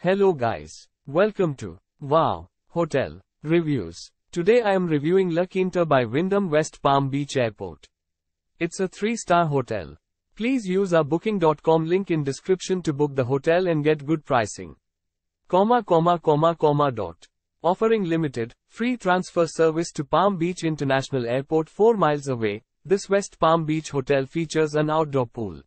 Hello guys. Welcome to Wow Hotel Reviews. Today I am reviewing La Quinta by Wyndham West Palm Beach Airport. It's a 3-star hotel. Please use our booking.com link in description to book the hotel and get good pricing. Comma comma comma comma dot. Offering limited, free transfer service to Palm Beach International Airport 4 miles away, this West Palm Beach hotel features an outdoor pool.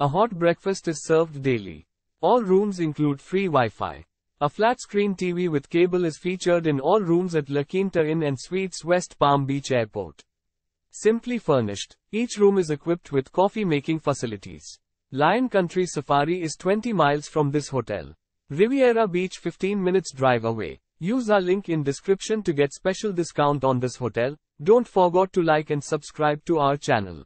A hot breakfast is served daily. All rooms include free Wi-Fi. A flat-screen TV with cable is featured in all rooms at La Quinta Inn and Suites West Palm Beach Airport. Simply furnished, each room is equipped with coffee-making facilities. Lion Country Safari is 20 miles from this hotel. Riviera Beach 15 minutes drive away. Use our link in description to get special discount on this hotel. Don't forget to like and subscribe to our channel.